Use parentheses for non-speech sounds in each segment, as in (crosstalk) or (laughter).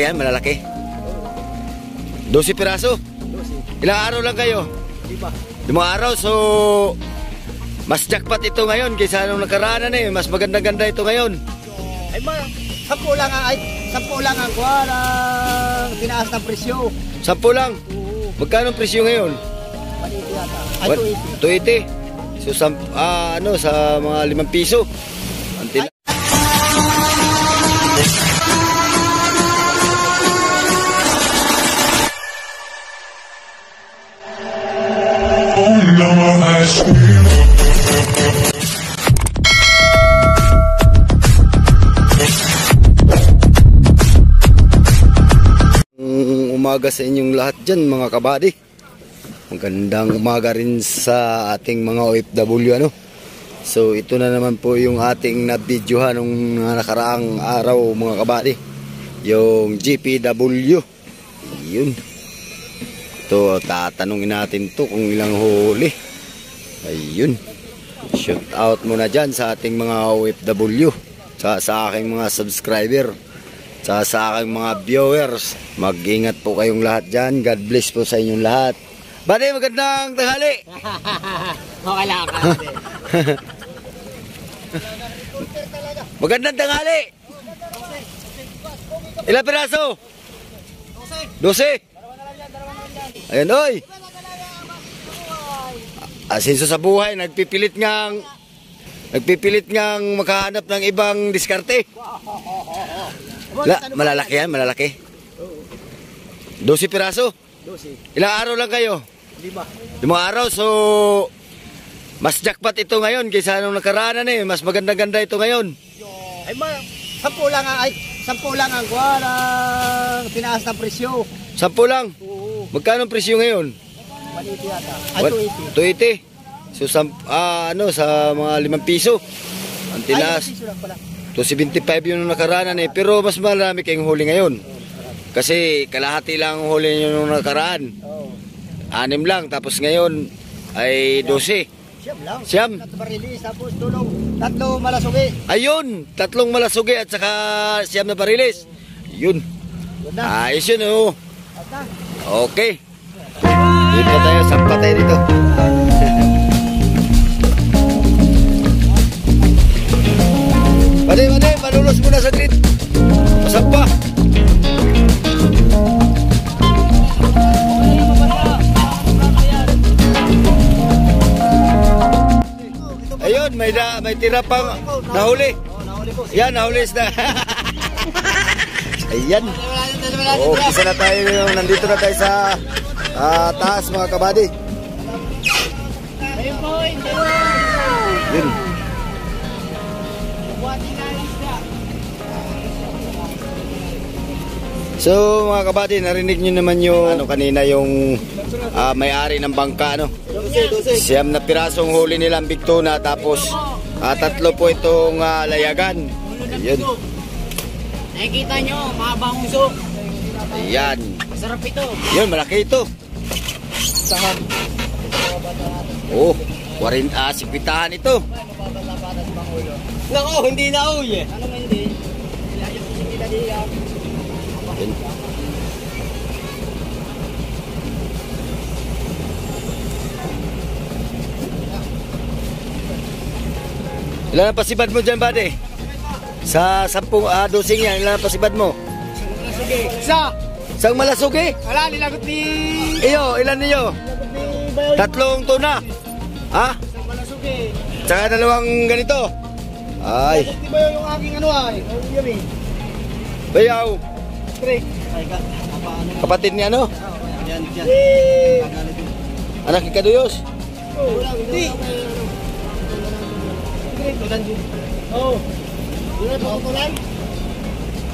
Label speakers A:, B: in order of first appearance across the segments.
A: La, malalaki yan, malalaki. 12 piraso. Ilang araw lang kayo?
B: Lima.
A: Limang araw, so mas jackpot ito ngayon kaysa nung nakaraan na eh. Mas maganda-ganda ito ngayon.
B: Ay ma, sampu lang ang, ay, sampu lang ang kuha ng tinaas ng presyo.
A: Sampo lang.
B: Oo,
A: Magkano ang presyo ngayon?
B: paniti yata. Ay,
A: What? 280.
B: 280.
A: So, sam, ah, ano, sa mga limang piso. Until, umaga sa inyong lahat dyan mga kabady. Magandang umaga rin sa ating mga OFW ano. So ito na naman po yung ating na-videohan nung nakaraang araw mga kabady. Yung GPW. Yun. Ito tatanungin natin to kung ilang huli. Ayun. Shout out muna dyan sa ating mga OFW. Sa, sa aking mga subscriber sa sa aking mga viewers. Mag-ingat po kayong lahat dyan. God bless po sa inyong lahat. Bade, magandang tanghali. (laughs)
B: Okay lang ka. (laughs)
A: Magandang tanghali. Ilang piraso? 12. Ayan, oy. Asinso sa buhay, nagpipilit ngang nagpipilit ngang makahanap ng ibang diskarte. La, malalaki yan, malalaki. 12 piraso.
B: 12.
A: Ilang araw lang kayo?
B: Lima.
A: Limang araw, so mas jackpot ito ngayon kaysa nung nakaraan na eh. Mas maganda-ganda ito ngayon.
B: Ay ma, sampu lang ang, ay, sampu lang ang kuha ng tinaas ng presyo.
A: Sampo lang.
B: Oo,
A: Magkano ang presyo ngayon?
B: paniti yata. Ay,
A: What?
B: 280.
A: 280. So, sam, ah, ano, sa mga limang piso. Ang
B: Ay,
A: tinas.
B: piso lang pala.
A: To 75 yung nung nakaraan eh. Pero mas marami kayong huli ngayon. Kasi kalahati lang ang huli nyo nung nakaraan. Anim lang. Tapos ngayon ay 12.
B: Siyam lang.
A: Siyam.
B: Barilis, tapos tulong. Tatlo malasugi.
A: Ayun! Tatlong malasugi at saka siyam na barilis. Yun.
B: Yun na.
A: Ayos yun oh. Okay. Dito tayo, sampa tayo dito. Malulos muna sa grid. Masampa. Ayun, may, da, may tira pang nahuli. Yan, nahuli na. (laughs) Ayan. Oh, isa na tayo ngayon. Nandito na tayo sa ah, taas mga kabady.
B: Ayun po,
A: Yun. So mga kabady, narinig nyo naman yung ano kanina yung ah, may-ari ng bangka ano.
B: 12, 12.
A: Siyam na pirasong huli nilang big tuna tapos ah, tatlo po itong ah, layagan. Ayun.
B: Nakikita nyo, mahabang usok.
A: Ayan.
B: Masarap ito.
A: Yun, malaki ito.
B: Saham.
A: Oh, 40 ah, sipitahan ito.
B: Nako, hindi na uy eh. Ano nga hindi?
A: Yun. Ilan ang pasibad mo dyan, buddy? Sa sampung ah, dosing yan, ilan ang pasibad mo?
B: Isa.
A: Isang malasugi?
B: Wala, nilagot ni...
A: Iyo, ilan niyo? Tatlong tuna? Ha?
B: Isang malasugi.
A: Tsaka dalawang ganito? Ay,
B: Nilagot ni Bayoy yung aking ano ay.
A: Bayaw. Kapatid niya, ano?
B: Yan, yan.
A: Anak ni Kaduyos?
B: Hindi. Tulan din. Oo. Tulan, putulan.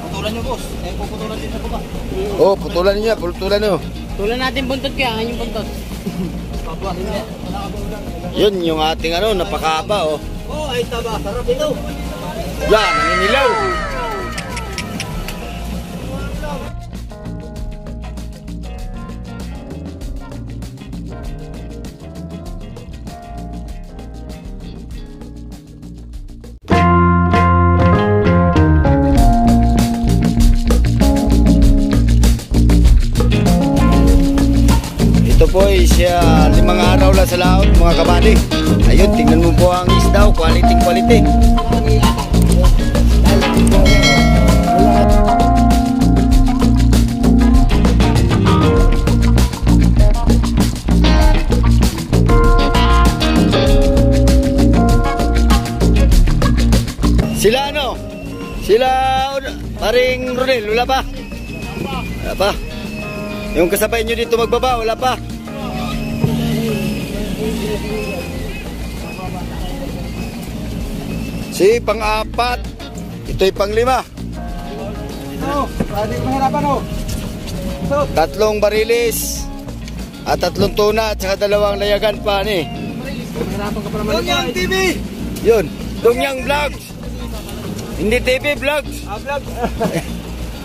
B: Putulan nyo, boss. Eh, puputulan din sa baba.
A: Oh, putulan niya, putulan niyo.
B: Tulan natin buntot kaya, ang yung buntot.
A: Yun, yung ating ano, napakaba, oh.
B: Oh, ay taba. Sarap ito.
A: Yan, naninilaw. po ay siya limang araw lang sa laot mga kabady. Ayun, tingnan mo po ang isda, oh, quality quality. Sila ano? Sila paring Ronel, wala pa? Wala pa. Yung kasabay nyo dito magbaba, wala pa. Si pang-apat. Ito'y pang-lima.
B: Oh, pwede mahirapan oh.
A: Tatlong barilis. At tatlong tuna at saka dalawang layagan pa ni.
B: mahirapan ka. Yung TV!
A: Yun. Dongyang Vlogs. Hindi TV Vlogs.
B: Ah, vlog. (laughs)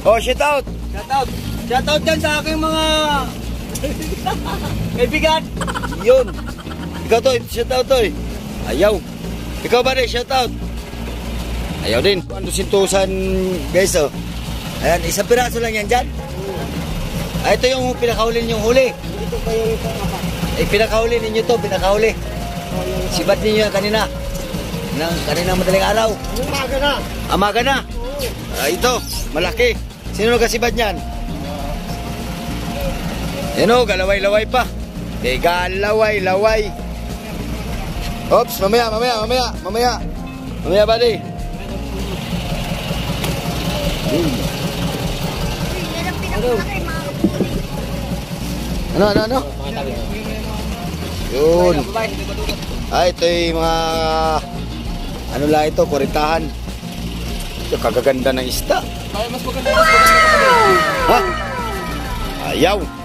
A: Oh, shout out.
B: Shout out. Shout out dyan sa aking mga (laughs) kaibigan.
A: Yun. Ikaw to, shout out to. Ayaw. Ikaw ba rin, shout out? Ayaw din. Ano sintusan, guys, oh. Ayan, isang piraso lang yan dyan. Ah, ito yung pinakahuli yung huli. Eh, pinakahuli ninyo to, pinakahuli. Sibat ninyo yan kanina. Nang kanina madaling araw.
B: Yung maga na.
A: Amaga na. Ah, ito, malaki. Sino nagkasibad niyan? Yan o, galaway-laway pa. Eh, galaway-laway. Oops, mamaya, mamaya, mamaya, mamaya. Mamaya, buddy. Ano, ano, ano? Yun. Ah, ito yung mga... Ano lang ito, kuritahan. Ito, kagaganda ng isda.
B: Ay, mas maganda.
A: Ha? Ayaw. Op,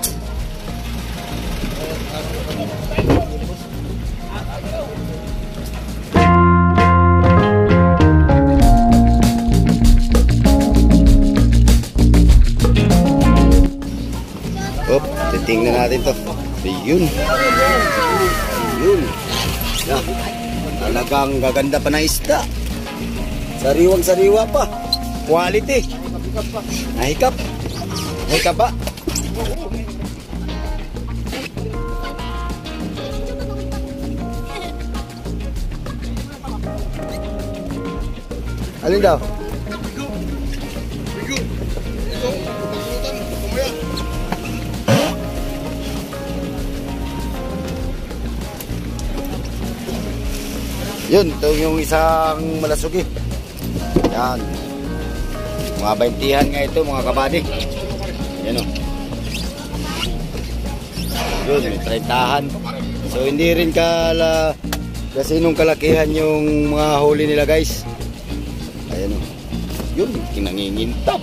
A: natin to. Ayun. Ayun. Na, talagang gaganda pa ng isda. Sariwang sariwa pa. Quality. Nahikap. Nahikap ba? Alin daw? Yun, ito yung isang malasugi. Yan. Mga baintihan nga ito, mga kabady. Yan o. Yun, may trentahan. So, hindi rin kala kasi nung kalakihan yung mga huli nila guys. Ayan o. Yun, kinangingintap.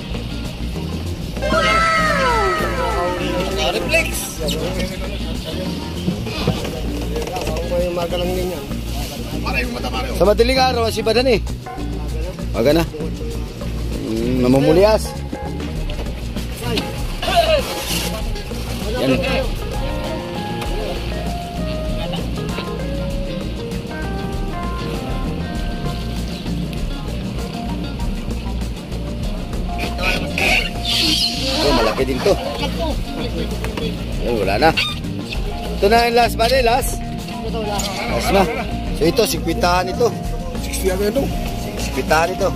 B: Reflex. Ako yung maga lang din yan.
A: Sa madaling araw, si Badan eh. Maga na. Mm, namumulias. Yan. Oh, malaki din to. Ayun, wala na. Ito na yung last ba last? Last na. So ito, sikwitahan ito.
B: 60 ano ito?
A: Sikwitahan ito.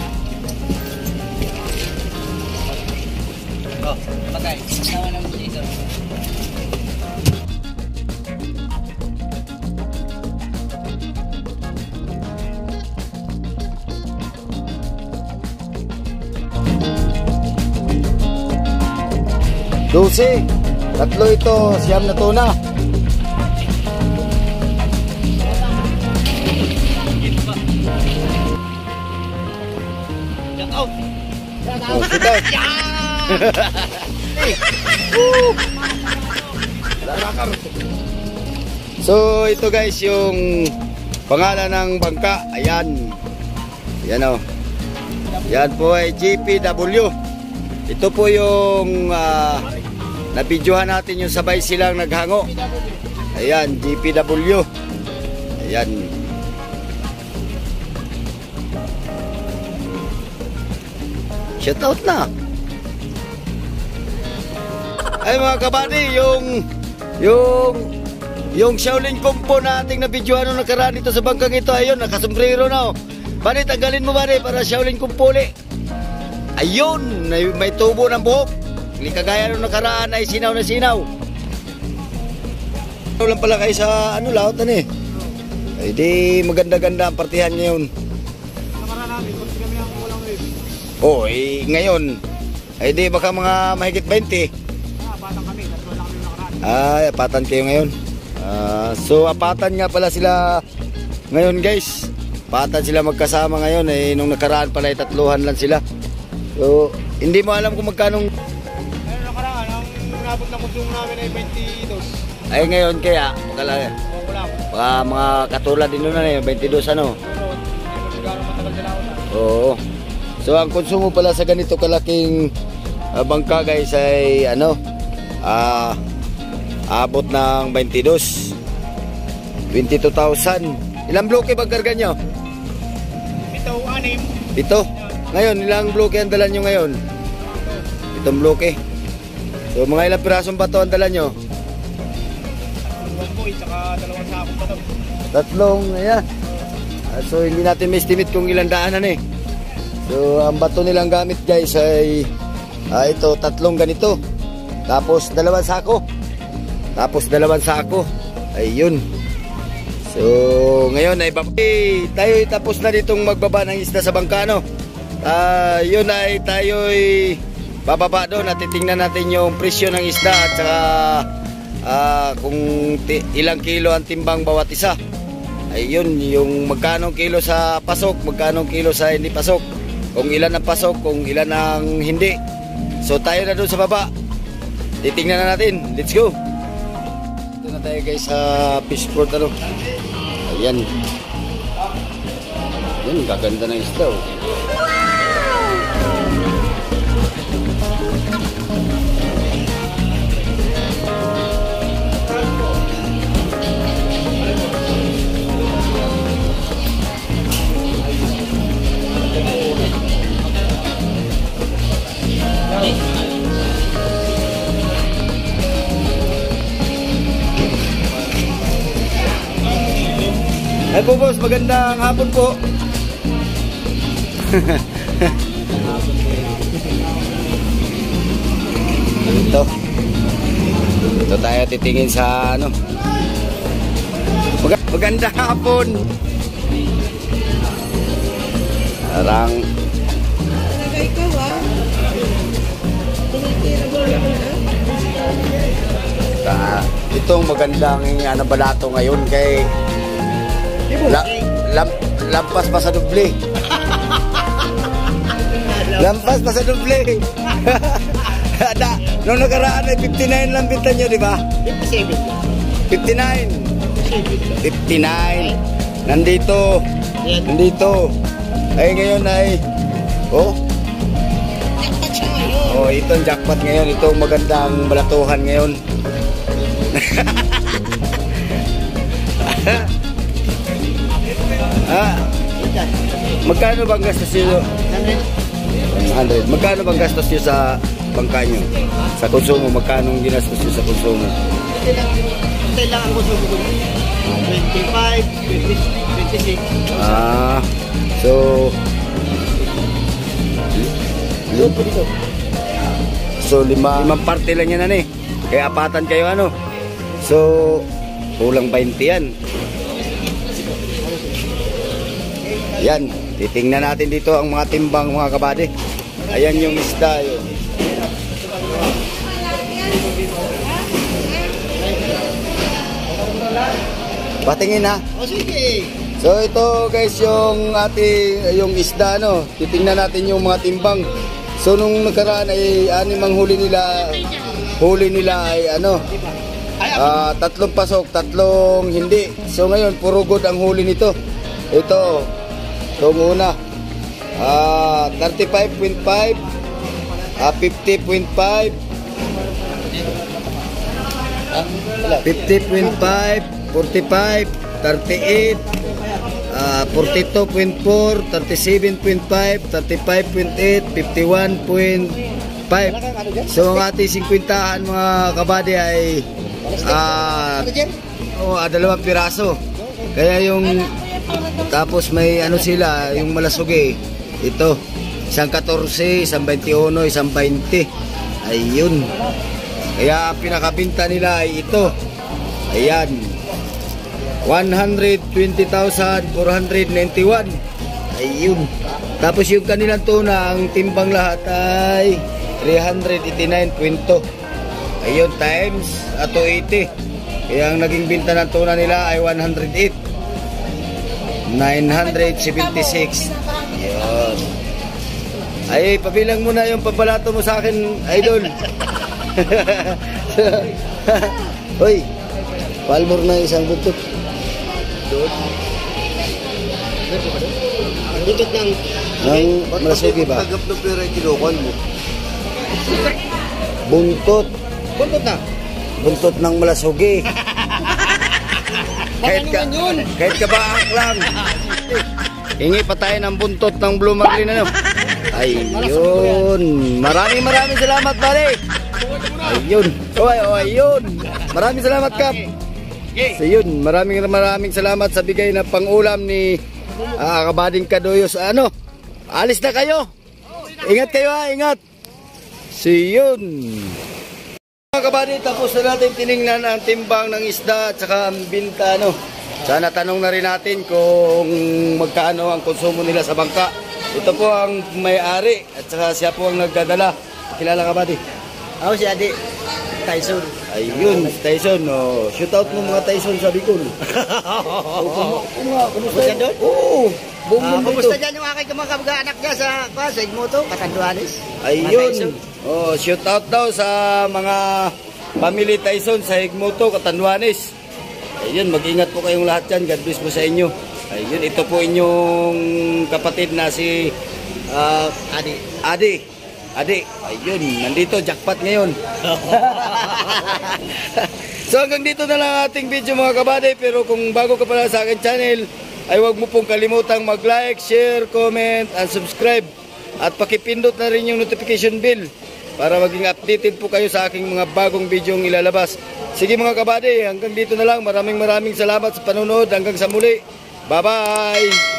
B: Oh, patay. Tawa ng dito.
A: Dose. Tatlo ito, siyam na tuna. (laughs) so ito guys yung pangalan ng bangka. Ayan. Yan o. Yan po ay GPW. Ito po yung uh, nabidyohan natin yung sabay silang naghango. Ayan, GPW. Ayan. Shout out na. Ay mga kabady, yung yung Yung Shaolin Kumpo na ating nabidyohan nung nakaraan dito sa bangkang ito, ayun, nakasombrero na oh. Bari, tanggalin mo bari para Shaolin Kumpo ulit. Ayun, may, may tubo ng buhok. Hindi kagaya nung nakaraan ay sinaw na sinaw. Ano lang pala kayo sa ano, laot na eh. Ay di maganda-ganda ang partihan ngayon.
B: Nakaraan
A: Oh, eh, ngayon. Ay di baka mga mahigit 20.
B: Ah, batang kami, tatlo lang kami nakaraan.
A: Ay, apatan kayo ngayon. Ah, so apatan nga pala sila ngayon guys. Apatan sila magkasama ngayon eh nung nakaraan pala ay tatluhan lang sila. So, hindi mo alam kung magkano
B: Ayun nakaraan, ang nabot na konsumo namin ay 22.
A: ay ngayon kaya
B: O, wala.
A: baka mga katulad din nun na eh, 22 ano.
B: Pero, hindi mo siguro matagal sila ako na.
A: Oo. So ang konsumo pala sa ganito kalaking ah, bangka guys ay ano ah abot ng 22 22,000 Ilang bloke ba karga nyo?
B: Ito, anim.
A: Ito Ngayon, ilang bloke ang dala nyo ngayon? Itong bloke So mga ilang pirasong bato ang dala nyo?
B: Dalawang boy, tsaka dalawang sakong pa to.
A: Tatlong, ayan Ah, So hindi natin may estimate kung ilang daanan eh So ang bato nilang gamit guys ay ah, ito tatlong ganito. Tapos dalawang sako. Tapos dalawang sako. Ayun. So ngayon ay eh, tayo ay tapos na ditong magbaba ng isda sa bangkano. Ah, yun ay tayo ay bababa doon at titingnan natin yung presyo ng isda at saka ah, kung ilang kilo ang timbang bawat isa. Ayun, yung magkano kilo sa pasok, magkano kilo sa hindi pasok. Kung ilan ang pasok, kung ilan ang hindi. So tayo na doon sa baba. Titingnan na natin. Let's go. Ito na tayo guys sa fishport ano. Ayan. Ayan, gaganda ng isda oh. Ay po boss, magandang hapon po. Ito. Ito tayo titingin sa ano. Mag magandang hapon. Parang
C: Talaga ikaw ah. Tinitira
A: itong magandang ano balato ngayon kay la, lam, lampas pa sa doble. (laughs) lampas pa sa doble. (laughs) da, nung nakaraan ay 59 lang binta nyo, di ba?
B: 57.
A: 59. 59. Nandito. Nandito. Ay ngayon ay oh, oh, itong jackpot ngayon, itong magandang balatuhan ngayon. (laughs) ah, magkano bang gastos niyo? 100. Magkano bang gastos niyo sa bangka niyo? Sa konsumo, magkano ang ginastos niyo sa konsumo?
B: Kailangan ko sa 25, 26.
A: Ah, so
B: dito.
A: So lima, limang parte lang yan ano eh. Kaya apatan kayo ano. So kulang 20 yan. Yan, titingnan natin dito ang mga timbang mga kabady. Ayan yung isda yun. Patingin ha. So ito guys yung ating yung isda no. Titingnan natin yung mga timbang. So nung nakaraan ay anim ang huli nila. Huli nila ay ano? ah, tatlong pasok, tatlong hindi. So ngayon puro good ang huli nito. Ito. So muna. Ah, 35.5 ah, 50.5 50.5 45 38 ah, 42.4 37.5 35.8 51.5 So ang ating 50 mga kabady ay
B: Jer?
A: oh, ah, dalawang piraso. Kaya yung tapos may ano sila, yung malasugi. Ito, isang 14, isang 21, isang 20. Ayun. Kaya pinakabinta nila ay ito. Ayan. 120,491. Ayun. Tapos yung kanilang tuna, ang timbang lahat ay 389.2. Ayun, times at 280. Kaya ang naging binta ng tuna nila ay 108. 976. Ayun. Ay, pabilang mo na yung pabalato mo sa akin, idol. (laughs) Hoy, palmor na isang buntot.
B: Buntot ng...
A: Nang malasugi ba?
B: Tagap ng pera yung kinukon mo.
A: Buntot.
B: Buntot na.
A: Buntot ng malasugi. (laughs) kahit ka, kahit ka ba lang. Hingi pa tayo ng buntot ng Blue Marlin ano. Ayun. Maraming maraming salamat pare. Ayun. Oy, oh, ayun. Maraming salamat kap. So yun, maraming maraming salamat sa bigay na pangulam ni ah, Kabading Kadoyos. Ano? Alis na kayo. Ingat kayo ha, ingat. See yun. Mga kabady, tapos na natin tiningnan ang timbang ng isda at saka ang binta. Ano. Sana tanong na rin natin kung magkaano ang konsumo nila sa bangka. Ito po ang may-ari at saka siya po ang nagdadala. Kilala ka ba di?
B: Ako si Adi. Tyson.
A: Ayun, Tyson. Oh. Shoot out mo mga Tyson sa Bicol. Oo, kumusta?
B: Kumusta doon?
A: Oo, buong
B: Ah,
A: mundo
B: kumusta dyan yung aking mga kamag-anak dyan sa, pa, sa Igmoto, Katanduanes?
A: Ayun. Oh, shoot out daw sa mga family Tyson sa Higmoto, Katanduanes. Ayun, mag-ingat po kayong lahat dyan. God bless po sa inyo. Ayun, ito po inyong kapatid na si ah,
B: Adi.
A: Adi. Adi, ayun, nandito, jackpot ngayon. (laughs) so hanggang dito na lang ating video mga kabady. Pero kung bago ka pala sa akin channel, ay huwag mo pong kalimutang mag-like, share, comment, and subscribe. At pakipindot na rin yung notification bell para maging updated po kayo sa aking mga bagong video ilalabas. Sige mga kabady, hanggang dito na lang. Maraming maraming salamat sa panonood. Hanggang sa muli. Bye-bye!